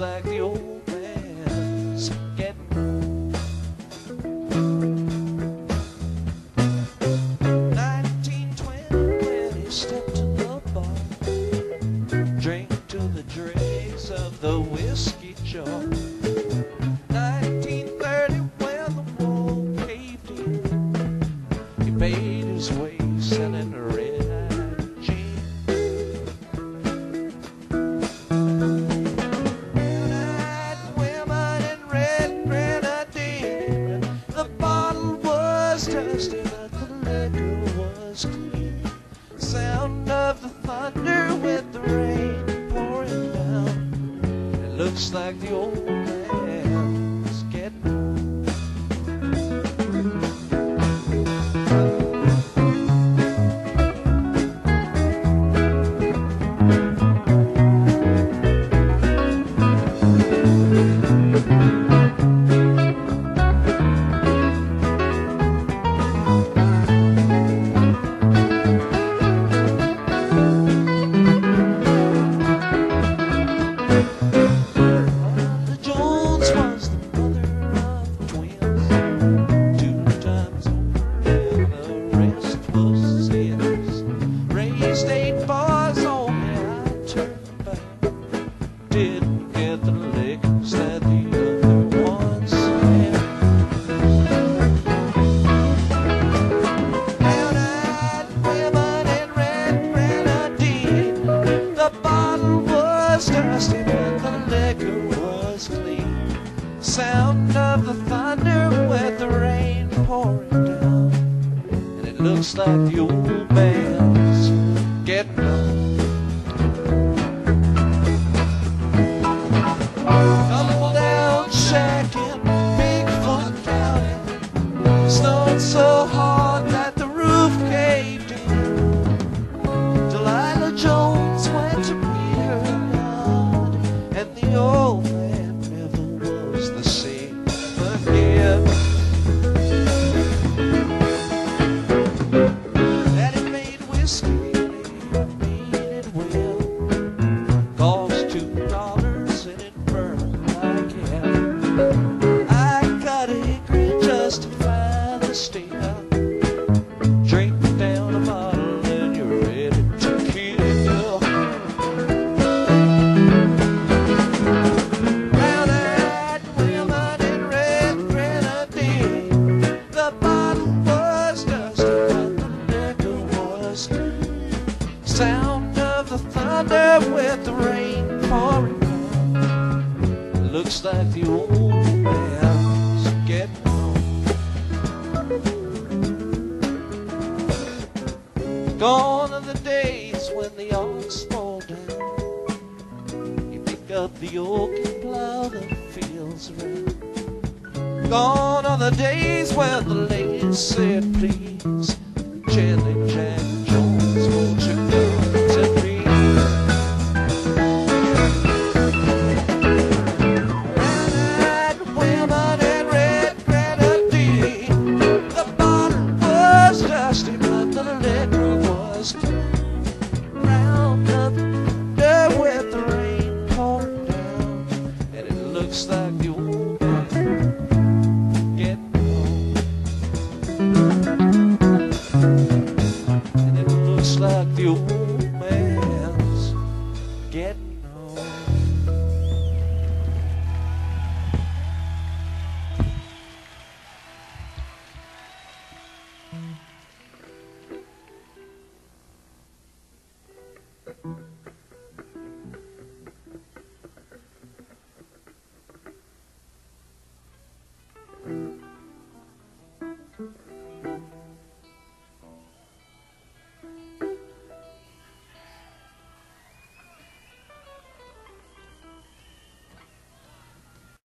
like the old man's getting old. 1920 when he stepped to the bar, drank to the dregs of the whiskey jar. 1930 when the wall caved in, he paid his way selling looks like the old Sound of the thunder with the rain pouring down, and it looks like the old man's getting old. Tumble down shack in Bigfoot County. Snowed so rain pouring down. Looks like the old man's getting old. Gone are the days when the ox fall down. You pick up the yoke and plow the fields around. Gone are the days when the ladies said please. Gently, Jack And